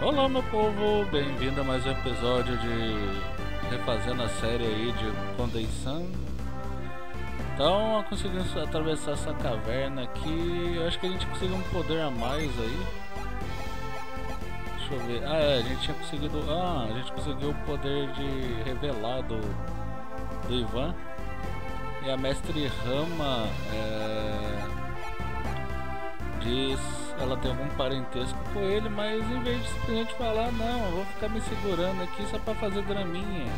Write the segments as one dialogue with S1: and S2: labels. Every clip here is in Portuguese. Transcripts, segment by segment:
S1: Olá meu povo, bem-vindo a mais um episódio de refazendo a série aí de Condensão. Então conseguimos atravessar essa caverna aqui. Eu acho que a gente conseguiu um poder a mais aí. Deixa eu ver. Ah é, a gente tinha conseguido. Ah, a gente conseguiu o poder de revelar do, do Ivan. E a mestre Rama é, diz ela tem algum parentesco com ele, mas em vez de simplesmente falar, não, eu vou ficar me segurando aqui só pra fazer draminha.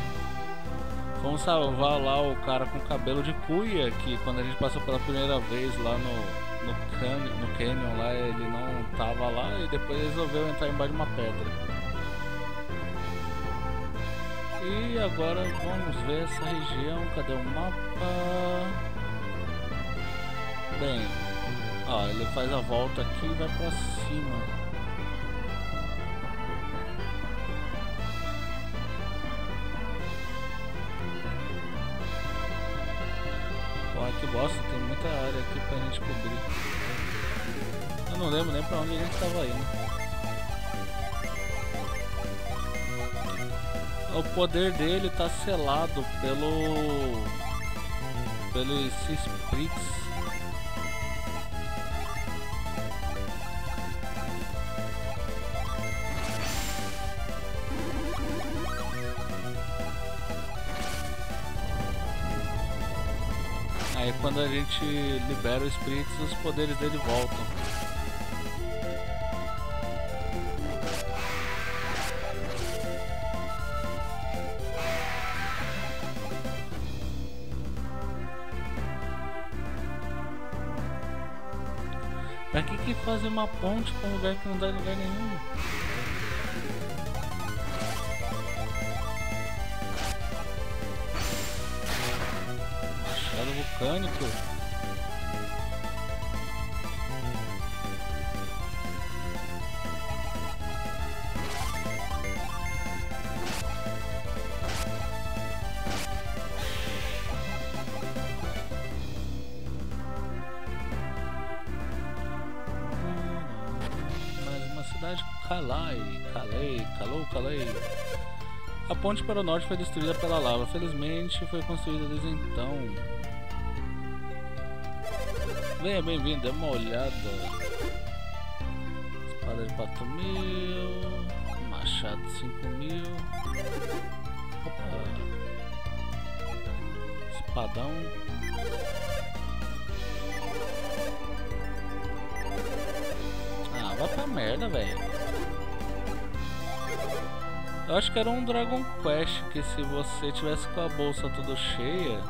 S1: Vamos salvar lá o cara com cabelo de cuia, que quando a gente passou pela primeira vez lá no, no, can, no canyon lá, ele não tava lá e depois resolveu entrar embaixo de uma pedra. E agora vamos ver essa região, cadê o mapa? Bem, Ó, ele faz a volta aqui e vai pra cima. Pô, que bosta, tem muita área aqui pra gente cobrir. Eu não lembro nem pra onde a gente tava indo. O poder dele tá selado pelo... pelo Spritz quando a gente libera o espírito, os poderes dele voltam. Pra que que fazer uma ponte pra um lugar que não dá lugar nenhum? Mecânico. Mais uma cidade Calai, Calei, Calou, Calei. A ponte para o norte foi destruída pela lava. Felizmente foi construída desde então. Venha bem-vindo, dê uma olhada. Espada de 4 mil. Machado de 5 mil. Opa. Espadão. Ah, vai pra merda, velho. Eu acho que era um Dragon Quest que se você tivesse com a bolsa toda cheia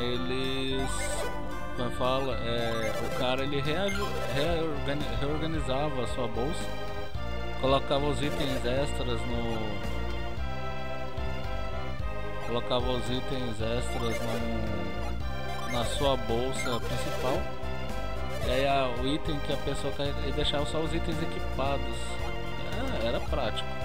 S1: eles como fala é, o cara ele reorganizava a sua bolsa colocava os itens extras no colocava os itens extras no, na sua bolsa principal e aí a, o item que a pessoa e deixava só os itens equipados. É, era prático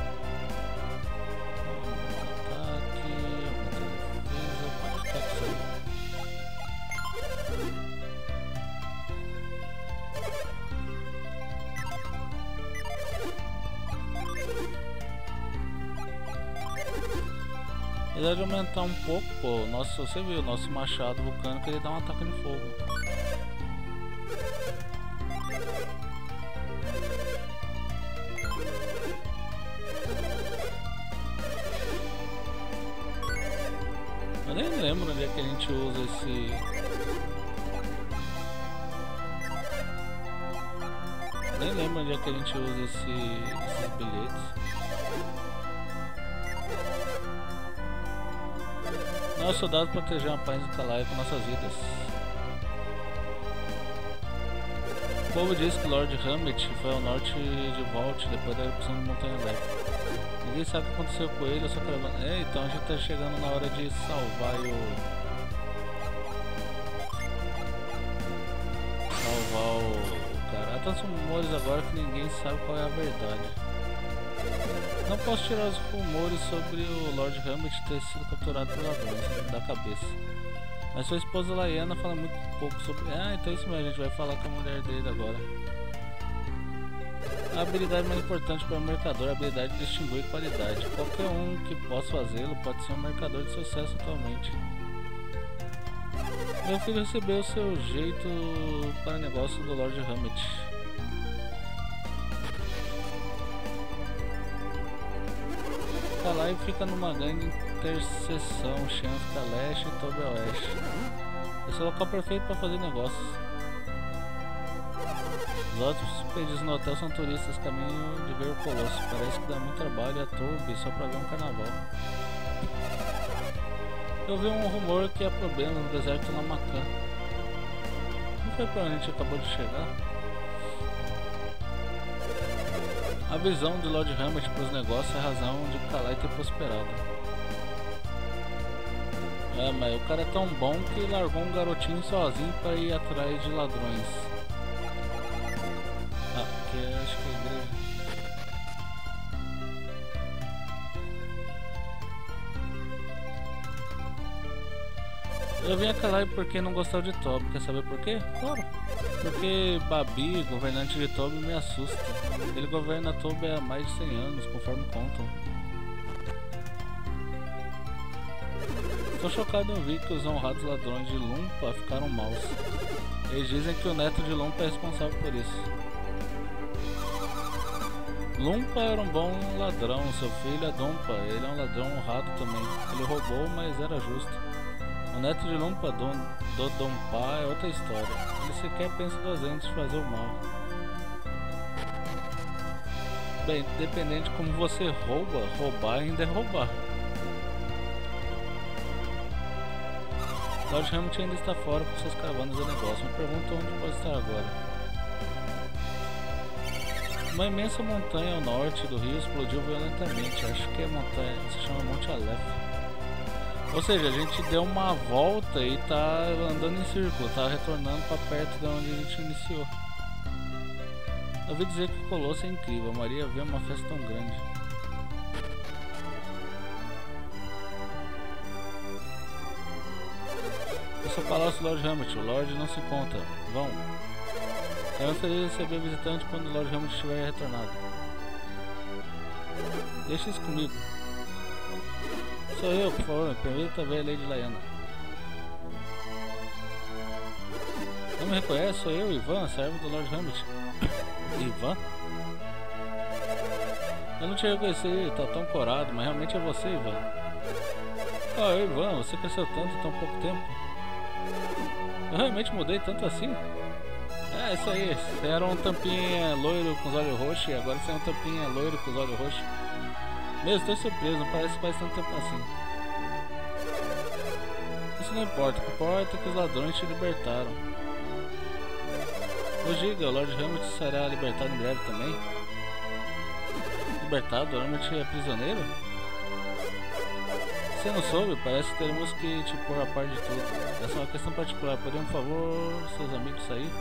S1: Apesar de aumentar um pouco, pô, você viu, nosso machado vulcânico ele dá um ataque de fogo. Eu nem lembro onde é que a gente usa esse... Nem lembro onde é que a gente usa esse, esses bilhetes. Nossos soldados protegeram a paz do Calai com nossas vidas. O povo diz que Lord Hammett foi ao norte de Vault depois da erupção do Montanha Leste. Ninguém sabe o que aconteceu com ele, eu só quero... É, então a gente está chegando na hora de salvar o... Salvar o cara. Há tantos rumores agora que ninguém sabe qual é a verdade. Não posso tirar os rumores sobre o Lord Hammett ter sido capturado por ladrões da cabeça. Mas sua esposa Laiana fala muito pouco sobre. Ah, então é isso mesmo, a gente vai falar com a mulher dele agora. A habilidade mais importante para o mercador é a habilidade de distinguir qualidade. Qualquer um que possa fazê-lo pode ser um mercador de sucesso atualmente. Meu filho recebeu seu jeito para negócio do Lord Hammett. Tá lá e fica numa grande interseção, Xian fica leste e Toby oeste. Esse é o local perfeito para fazer negócios. Os outros pedidos no hotel são turistas caminho de ver o Colosso. Parece que dá muito trabalho a Toby só para ver um carnaval. Eu vi um rumor que há problema no deserto Namacã. Não foi para onde a gente acabou de chegar? A visão de Lord Hammett para os negócios é a razão de Kalai ter prosperado. É, mas o cara é tão bom que largou um garotinho sozinho para ir atrás de ladrões. Eu vim a Kalai porque não gostava de Toby. Quer saber por quê? Claro. Porque Babi, governante de Toby, me assusta. Ele governa Toby há mais de 100 anos, conforme contam. Estou chocado em ouvir que os honrados ladrões de Lumpa ficaram maus. Eles dizem que o neto de Lumpa é responsável por isso. Lumpa era um bom ladrão, seu filho é Dumpa, ele é um ladrão honrado também. Ele roubou, mas era justo. Neto de Lumpa do, do Dompa é outra história. Ele sequer pensa duas vezes fazer o mal. Bem, dependendo de como você rouba, roubar ainda é roubar. Lord Hamilton ainda está fora com suas caravanas de negócio. Me pergunto onde pode estar agora. Uma imensa montanha ao norte do rio explodiu violentamente. Acho que a montanha se chama Monte Aleph. Ou seja, a gente deu uma volta e tá andando em círculo, tá retornando para perto de onde a gente iniciou. Eu ouvi dizer que o Colosso é incrível, a Maria vê uma festa tão grande. Esse é o Palácio Lord Hamilton, o Lord não se conta. Vão. Será feliz receber visitante quando o Lord Hamilton estiver retornado. Deixa isso comigo. Sou eu, por favor, permita ver a Lady Laiana. Não me reconhece? Sou eu, Ivan, servo do Lord Hamlet. Ivan? Eu não te reconheci, tá tão corado, mas realmente é você, Ivan. Ah, Ivan, você cresceu tanto em tão pouco tempo. Eu realmente mudei tanto assim? É, isso aí. Você era um tampinha loiro com os olhos roxos e agora você é um tampinha loiro com os olhos roxos. Mesmo, estou surpreso, não parece que faz tanto tempo assim. Isso não importa, o que importa é que os ladrões te libertaram. O Giga, o Lord Hamlet será libertado em breve também. Libertado? Hamlet é prisioneiro? Você não soube? Parece que teremos que te pôr a par de tudo. Essa é uma questão particular. Podemos, por favor, seus amigos sair?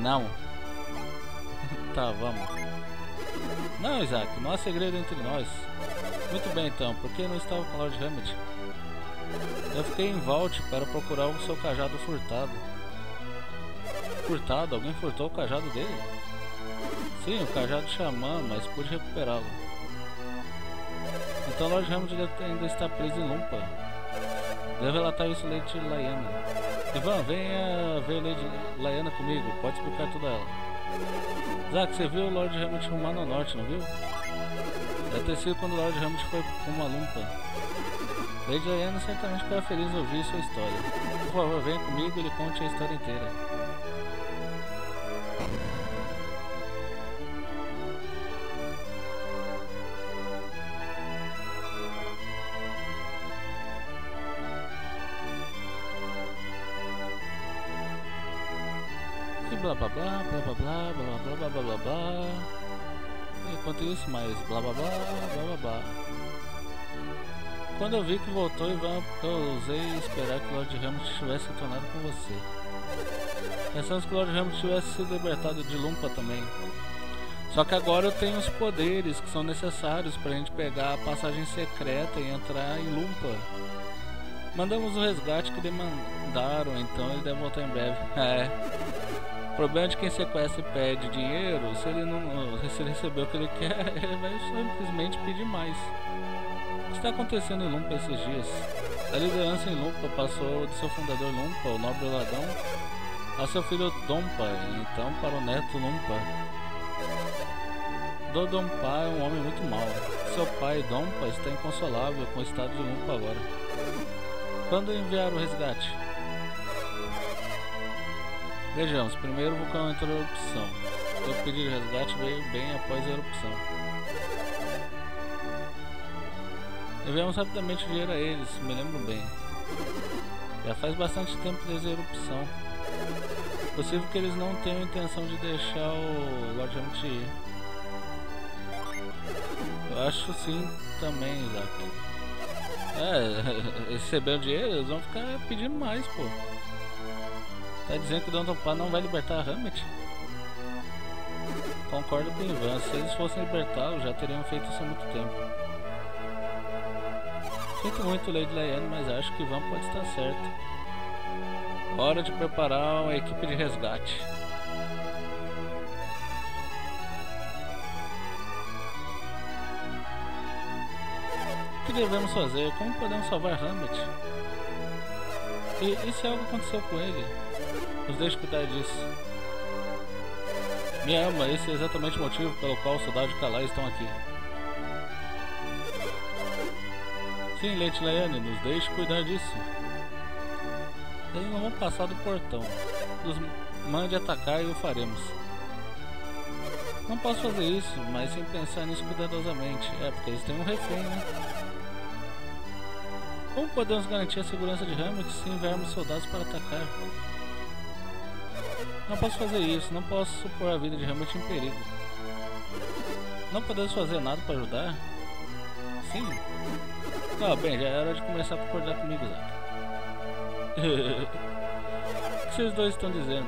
S1: Não. tá, vamos. Não, Isaac, não há segredo entre nós. Muito bem então, por que não estava com Lord Hammett? Eu fiquei em Vault para procurar o seu cajado furtado. Furtado? Alguém furtou o cajado dele? Sim, o cajado xamã, mas pude recuperá-lo. Então Lord Hammett ainda está preso em Lumpa. Devo relatar isso Lady Laiana. Ivan, venha ver Lady Laiana comigo, pode explicar tudo a ela. Zack, você viu o Lord Hamilton rumar no norte, não viu? Deve ter sido quando o Lord Hamilton foi com uma lumpa. Lady Diana certamente ficará feliz ouvir sua história. Por favor, venha comigo e lhe conte a história inteira. Isso, mais blá blá blá, blá blá blá. Quando eu vi que voltou, Ivan, eu usei esperar que Lord Hamilton tivesse retornado com você. Pensamos que Lord Hamilton tivesse sido libertado de Lumpa também. Só que agora eu tenho os poderes que são necessários para a gente pegar a passagem secreta e entrar em Lumpa. Mandamos o resgate que demandaram, então ele deve voltar em breve. É. O problema de quem sequestra e pede dinheiro, se ele não se ele receber o que ele quer, ele vai simplesmente pedir mais. O que está acontecendo em Lumpa esses dias? A liderança em Lumpa passou de seu fundador Lumpa, o nobre ladrão, a seu filho Dompa, então para o neto Lumpa. Dodompa é um homem muito mau. Seu pai, Dompa, está inconsolável com o estado de Lumpa agora. Quando enviar o resgate? Vejamos, primeiro o vulcão entrou em erupção. O pedido de resgate veio bem após a erupção. Enviamos rapidamente o dinheiro a eles, me lembro bem. Já faz bastante tempo desde a erupção. Possível que eles não tenham intenção de deixar o Lord Hammett ir. Eu acho sim também, Isaac. É, recebendo dinheiro, eles vão ficar pedindo mais, pô. Tá dizendo que o Don Pá não vai libertar a Hammett? Concordo com o Ivan, se eles fossem libertá-lo, já teriam feito isso há muito tempo. Sinto muito, Lady Lyanne, mas acho que Ivan pode estar certo. Hora de preparar uma equipe de resgate. O que devemos fazer? Como podemos salvar Hammett? E, e se algo aconteceu com ele? Nos deixe cuidar disso. Me ama, esse é exatamente o motivo pelo qual soldados de Kalai estão aqui. Sim, Lady Laiane, nos deixe cuidar disso. Não vão passar do portão. Nos mande atacar e o faremos. Não posso fazer isso, mas sem pensar nisso cuidadosamente. É, porque eles têm um refém, né? Como podemos garantir a segurança de Hamlet se enviarmos soldados para atacar? Não posso fazer isso, não posso supor a vida de Hamlet em perigo. Não podemos fazer nada para ajudar? Sim. Ah, bem, já hora de começar a concordar comigo, Zack. o que vocês dois estão dizendo?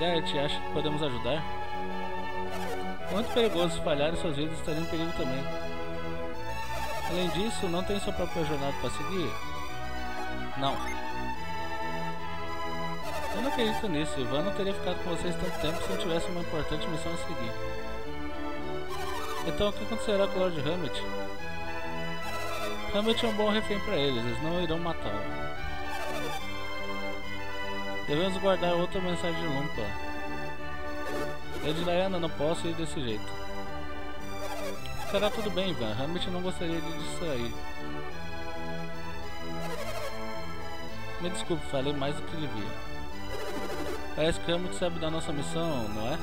S1: Garrett acha que podemos ajudar? Muito perigoso falhar e suas vidas estariam em perigo também. Além disso, não tem sua própria jornada para seguir? Não. Eu não acredito nisso. Ivan não teria ficado com vocês tanto tempo se não tivesse uma importante missão a seguir. Então, o que acontecerá com o Lord Hammett? Hammett é um bom refém para eles. Eles não irão matá-lo. Devemos guardar outra mensagem de Lumpa. Eu de Diana não posso ir desse jeito. Estará tudo bem, Ivan. Realmente não gostaria de distrair. Me desculpe, falei mais do que devia. Parece que Hamlet sabe da nossa missão, não é?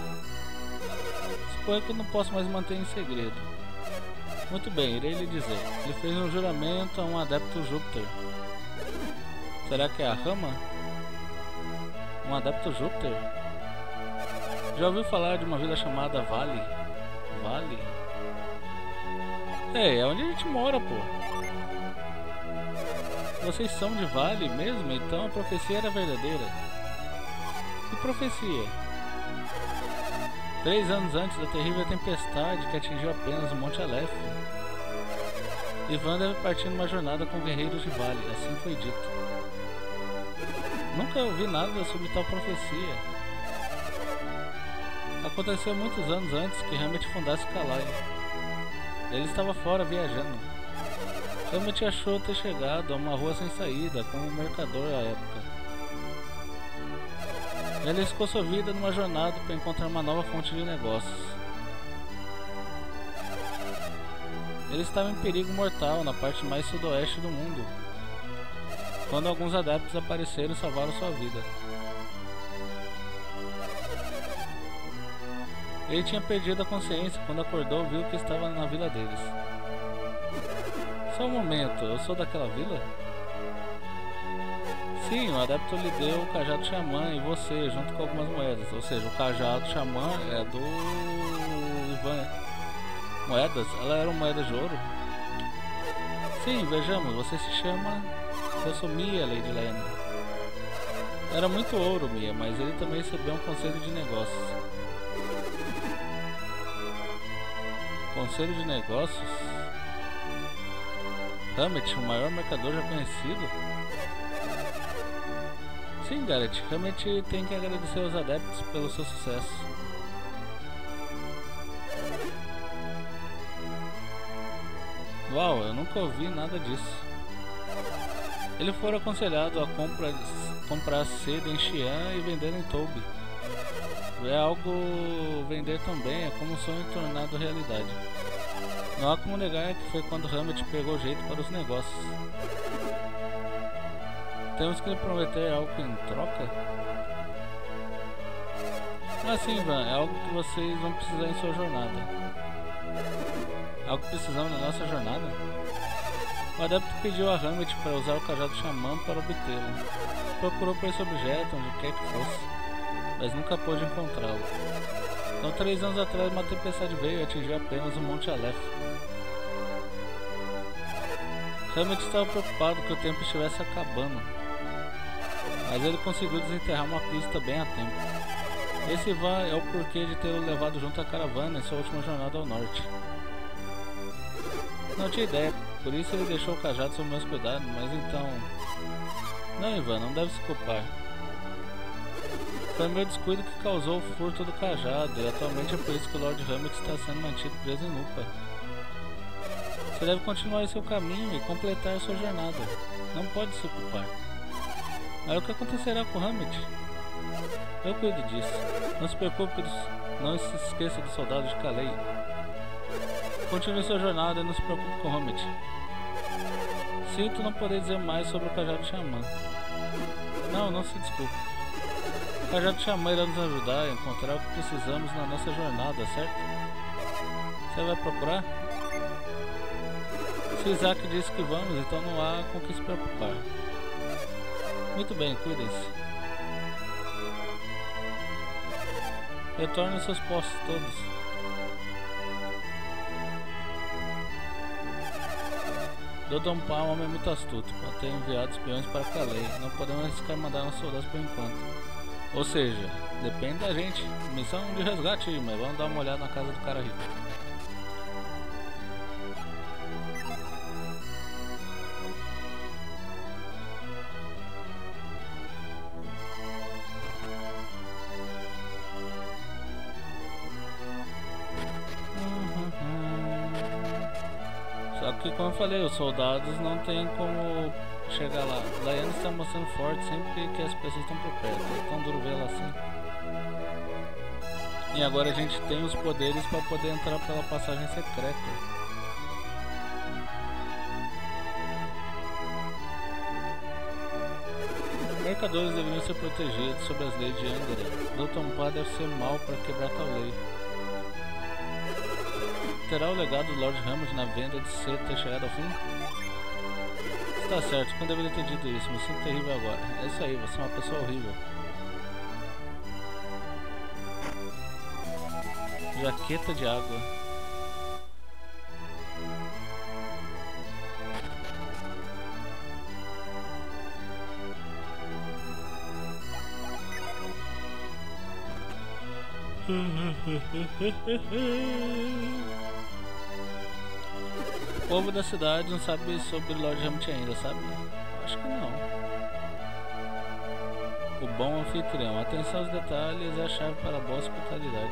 S1: Suponho que eu não posso mais manter em segredo. Muito bem, irei lhe dizer. Ele fez um juramento a um adepto Júpiter. Será que é a Rama? Um adepto Júpiter? Já ouviu falar de uma vila chamada Vale? Vale? É, é onde a gente mora, pô. Vocês são de Vale mesmo? Então a profecia era verdadeira. Que profecia? Três anos antes da terrível tempestade que atingiu apenas o Monte Aleph. Ivan deve partir numa jornada com guerreiros de Vale, assim foi dito. Nunca ouvi nada sobre tal profecia. Aconteceu muitos anos antes que Hamlet fundasse Kalai. Ele estava fora viajando. Realmente achou ter chegado a uma rua sem saída, como um mercador à época. Ele arriscou sua vida numa jornada para encontrar uma nova fonte de negócios. Ele estava em perigo mortal na parte mais sudoeste do mundo, quando alguns adeptos apareceram e salvaram sua vida. Ele tinha perdido a consciência quando acordou viu que estava na vila deles. Só um momento, eu sou daquela vila? Sim, o adepto lhe deu o cajado xamã e você, junto com algumas moedas. Ou seja, o cajado xamã é do Ivan. Moedas? Ela era uma moeda de ouro? Sim, vejamos, você se chama. Eu sou Mia, Lady Lena. Era muito ouro, Mia, mas ele também recebeu um conselho de negócios. Conselho de Negócios. Hammett, o maior mercador já conhecido? Sim, Garrett, realmente tem que agradecer aos adeptos pelo seu sucesso. Uau, eu nunca ouvi nada disso. Ele foi aconselhado a comprar, comprar seda em Xi'an e vender em Toby. É algo vender também, é como um sonho tornado realidade. Não há como negar que foi quando Hammett pegou jeito para os negócios. Temos que lhe prometer algo em troca? Assim, Ivan, é algo que vocês vão precisar em sua jornada. Algo que precisamos na nossa jornada? O adepto pediu a Hammett para usar o cajado xamã para obtê-lo. Procurou por esse objeto onde quer que fosse, mas nunca pôde encontrá-lo. Então, três anos atrás, uma tempestade veio e atingiu apenas o Monte Aleph. Hammett estava preocupado que o tempo estivesse acabando, mas ele conseguiu desenterrar uma pista bem a tempo. Esse Ivan é o porquê de tê-lo levado junto à caravana em sua última jornada ao norte. Não tinha ideia, por isso ele deixou o cajado sob meus cuidados, mas então... Não, Ivan, não deve se culpar. Foi meu descuido que causou o furto do cajado, e atualmente é por isso que o Lord Hammett está sendo mantido preso em Lupa. Você deve continuar seu caminho e completar sua jornada. Não pode se culpar. Mas o que acontecerá com Hammett? Eu cuido disso. Não se preocupe, não se esqueça do soldado de Calais. Continue sua jornada e não se preocupe com Hammett. Sinto não poder dizer mais sobre o Cajado Xamã. Não, não se desculpe. O Cajado Xamã irá nos ajudar a encontrar o que precisamos na nossa jornada, certo? Você vai procurar? Se Isaac disse que vamos, então não há com que se preocupar. Muito bem, cuidem-se. Retorne seus postos todos. Dodonpa é um homem muito astuto, pode ter enviado espiões para Calais. Não podemos arriscar mandar nossos soldados por enquanto. Ou seja, depende da gente. Missão de resgate, mas vamos dar uma olhada na casa do cara rico. Porque como eu falei, os soldados não tem como chegar lá. Laiana está mostrando forte sempre que as pessoas estão por perto. É tão duro vê-la assim. E agora a gente tem os poderes para poder entrar pela passagem secreta. Mercadores deveriam ser protegidos sob as leis de Angara. Doutor Pá deve ser mal para quebrar tal lei terá o legado do Lord Hammond na venda de ter chegado ao fim? Está certo, quando deveria ter dito isso, me sinto terrível agora. É isso aí, você é uma pessoa horrível. Jaqueta de água. Povo da cidade não sabe sobre Lord Hamilton ainda, sabe? Acho que não. O bom anfitrião. Atenção aos detalhes é a chave para a boa hospitalidade.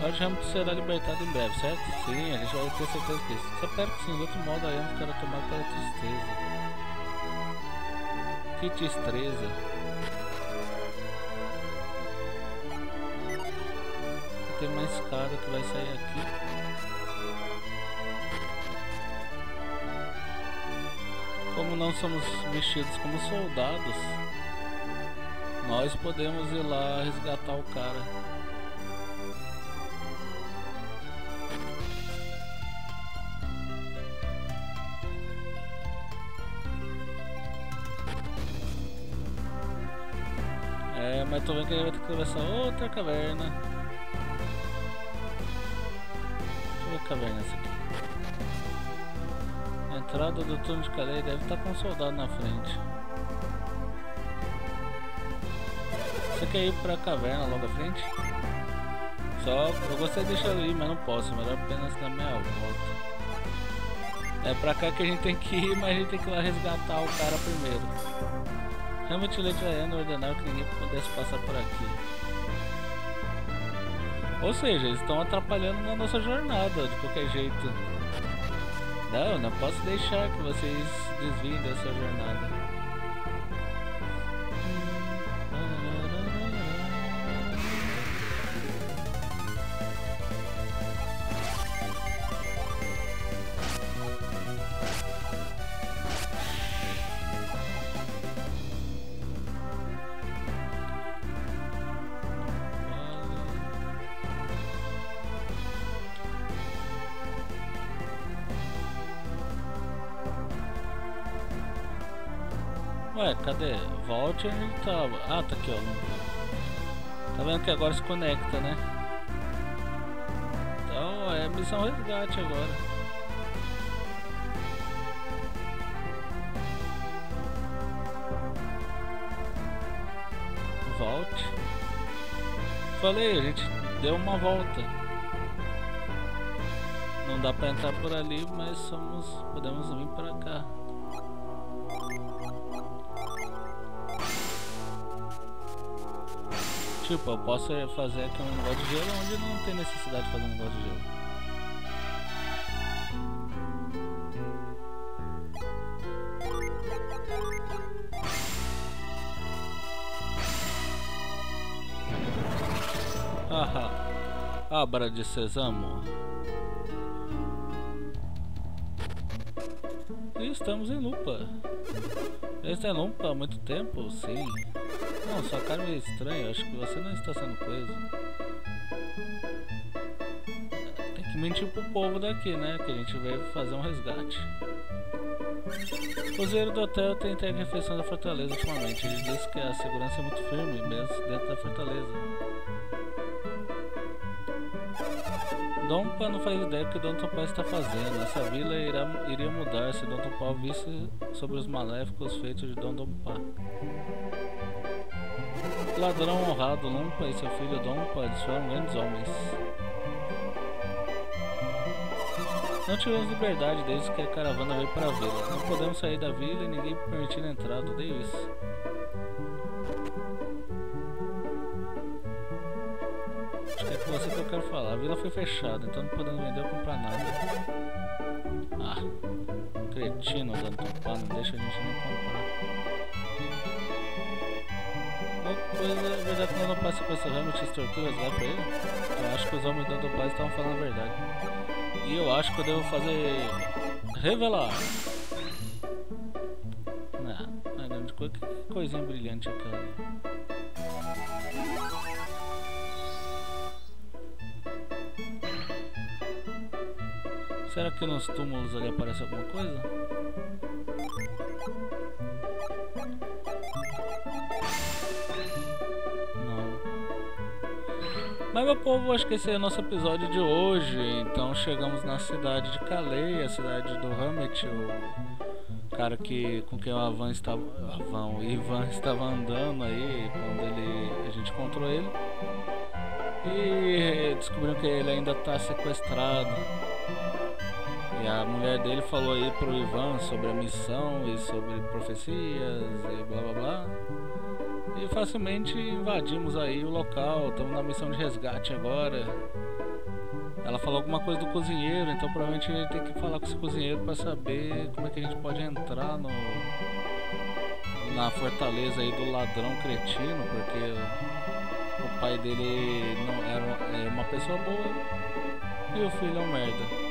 S1: Lord Hamilton será libertado em breve, certo? Sim, a gente vai ter certeza disso. Só espero que sim, de outro modo a Ian ficará tomada pela tristeza. Que tristeza. Tem uma escada que vai sair aqui. Como não somos vestidos como soldados, nós podemos ir lá resgatar o cara. É, mas tô vendo que ele vai ter que atravessar outra caverna. Caverna essa aqui. A entrada do túnel de cadeia deve estar com um soldado na frente. Você quer ir para a caverna logo à frente? Só, eu gostaria de deixar ele ir, mas não posso. Melhor apenas dar meia volta. É pra cá que a gente tem que ir, mas a gente tem que ir lá resgatar o cara primeiro. Realmente o Legiano ordenaram que ninguém pudesse passar por aqui. Ou seja, eles estão atrapalhando na nossa jornada de qualquer jeito. Não, não posso deixar que vocês desviem dessa jornada. Ué, cadê? Volte ele tava. Ah, tá aqui, ó. Tá vendo que agora se conecta, né? Então é missão resgate agora. Volte. Falei, a gente deu uma volta. Não dá pra entrar por ali, mas somos, podemos vir pra cá. Tipo, eu posso fazer aqui um negócio de gelo onde não tem necessidade de fazer um negócio de gelo. Haha, abra de sesamo. E estamos em lupa. Está em lupa há muito tempo? Sim. Não, sua cara é estranha. Acho que você não está sendo preso. Tem que mentir pro povo daqui, né? Que a gente veio fazer um resgate. O cozinheiro do hotel tem entregue refeição da fortaleza ultimamente. Ele disse que a segurança é muito firme, mesmo dentro da fortaleza. Dompa não faz ideia do que Dom Topaz está fazendo. Essa vila irá, iria mudar se Dom Topal visse sobre os maléficos feitos de Dom Dompa. Ladrão honrado, Lumpa e seu filho Dompa, foram grandes homens. Não tivemos liberdade desde que a caravana veio para a vila. Não podemos sair da vila e ninguém permitir a entrada, odeio isso. Acho que é com você que eu quero falar. A vila foi fechada, então não podemos vender ou comprar nada. Ah, cretino dando topar, não deixa a gente nem comprar. É verdade que não passa com essa realmente extorquiu lá pra ele. Eu acho que os homens do pai estavam falando a verdade. E eu acho que eu devo fazer. revelar. Não, não é grande coisa. Que coisinha brilhante aquela. Será que nos túmulos ali aparece alguma coisa? Meu povo, acho que esse é o nosso episódio de hoje. Então chegamos na cidade de Calais, a cidade do Hammett, o cara que com quem o Avan estava, o Ivan estava andando aí quando ele a gente encontrou ele. E descobriu que ele ainda está sequestrado. E a mulher dele falou aí pro Ivan sobre a missão e sobre profecias e blá blá blá e facilmente invadimos aí o local. Estamos na missão de resgate agora. Ela falou alguma coisa do cozinheiro, então provavelmente a gente tem que falar com esse cozinheiro para saber como é que a gente pode entrar no na fortaleza aí do ladrão cretino, porque o pai dele não era, uma pessoa boa e o filho é um merda.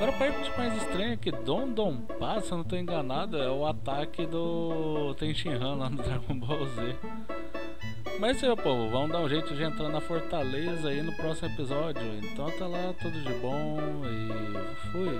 S1: Agora a parte mais estranha é que Dom Dom Pa, se eu não estou enganado, é o ataque do Tenshinhan lá no Dragon Ball Z. Mas seu povo, vamos dar um jeito de entrar na fortaleza aí no próximo episódio. Então tá lá, tudo de bom e fui.